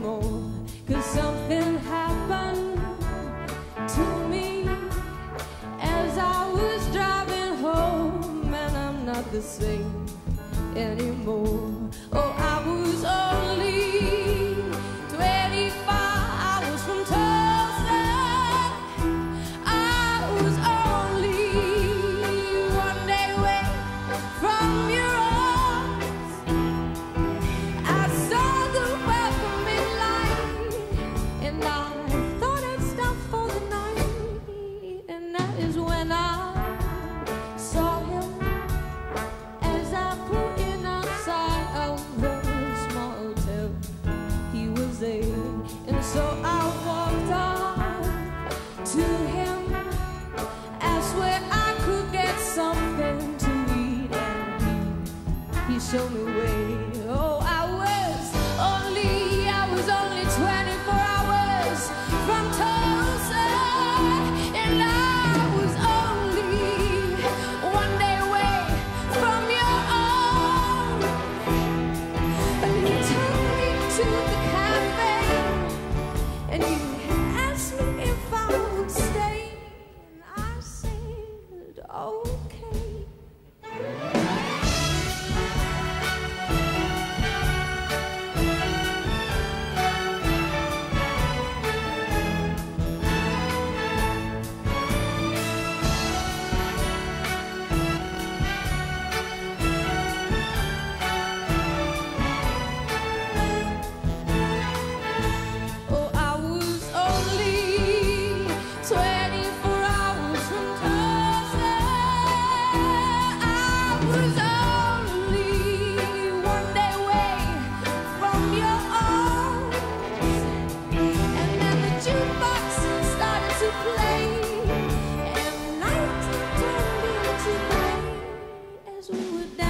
Cause something happened to me as I was driving home, and I'm not the same anymore. Oh, showed me way. Oh, I was only, I was only 24 hours from Tulsa, and I was only one day away from your arms. And you took me to the cafe, and you asked me if I would stay, and I said, Oh.